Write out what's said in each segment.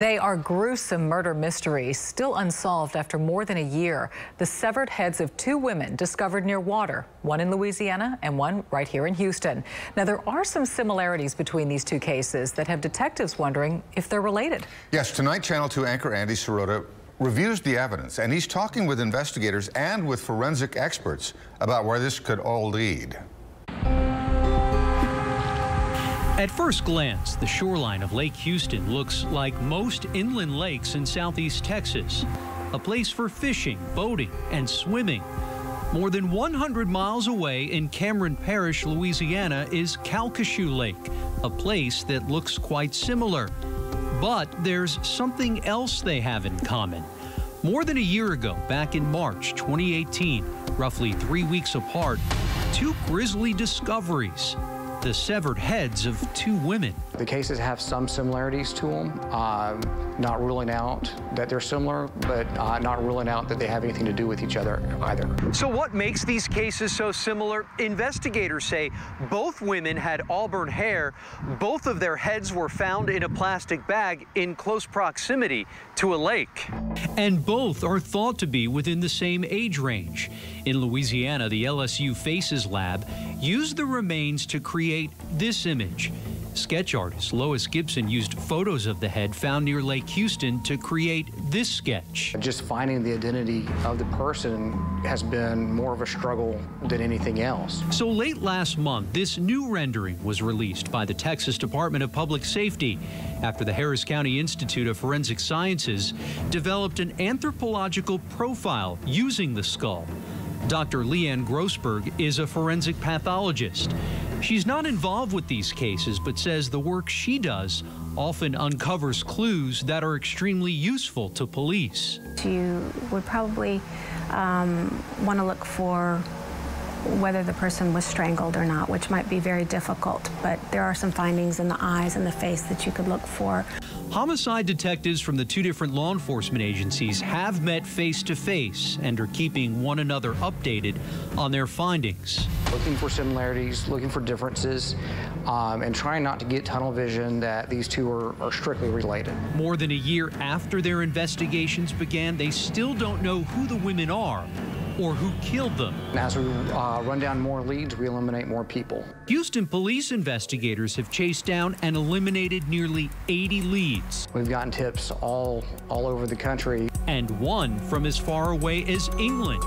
They are gruesome murder mysteries, still unsolved after more than a year. The severed heads of two women discovered near water, one in Louisiana and one right here in Houston. Now, there are some similarities between these two cases that have detectives wondering if they're related. Yes, tonight, Channel 2 anchor Andy Cerota reviews the evidence, and he's talking with investigators and with forensic experts about where this could all lead. At first glance, the shoreline of Lake Houston looks like most inland lakes in southeast Texas, a place for fishing, boating, and swimming. More than 100 miles away in Cameron Parish, Louisiana, is Calcasieu Lake, a place that looks quite similar. But there's something else they have in common. More than a year ago, back in March 2018, roughly three weeks apart, two grisly discoveries the severed heads of two women. The cases have some similarities to them, uh, not ruling out that they're similar, but uh, not ruling out that they have anything to do with each other either. So what makes these cases so similar? Investigators say both women had auburn hair. Both of their heads were found in a plastic bag in close proximity to a lake. And both are thought to be within the same age range. In Louisiana, the LSU Faces Lab used the remains to create this image. Sketch artist Lois Gibson used photos of the head found near Lake Houston to create this sketch. Just finding the identity of the person has been more of a struggle than anything else. So late last month, this new rendering was released by the Texas Department of Public Safety after the Harris County Institute of Forensic Sciences developed an anthropological profile using the skull. Dr. Leanne Grossberg is a forensic pathologist. She's not involved with these cases, but says the work she does often uncovers clues that are extremely useful to police. You would probably um, want to look for whether the person was strangled or not, which might be very difficult, but there are some findings in the eyes and the face that you could look for. Homicide detectives from the two different law enforcement agencies have met face to face and are keeping one another updated on their findings. Looking for similarities, looking for differences, um, and trying not to get tunnel vision that these two are, are strictly related. More than a year after their investigations began, they still don't know who the women are or who killed them. As we uh, run down more leads, we eliminate more people. Houston police investigators have chased down and eliminated nearly 80 leads. We've gotten tips all, all over the country. And one from as far away as England.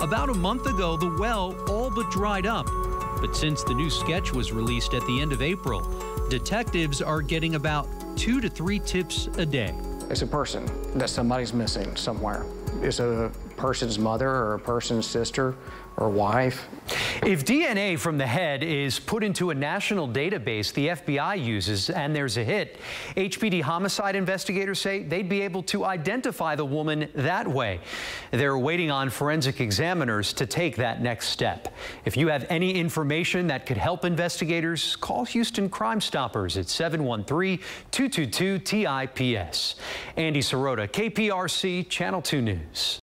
About a month ago, the well all but dried up. But since the new sketch was released at the end of April, detectives are getting about two to three tips a day. It's a person that somebody's missing somewhere. It's a person's mother or a person's sister or wife. If DNA from the head is put into a national database the FBI uses and there's a hit, HPD homicide investigators say they'd be able to identify the woman that way. They're waiting on forensic examiners to take that next step. If you have any information that could help investigators, call Houston Crime Stoppers at 713-222-TIPS. Andy Cerota, KPRC, Channel 2 News.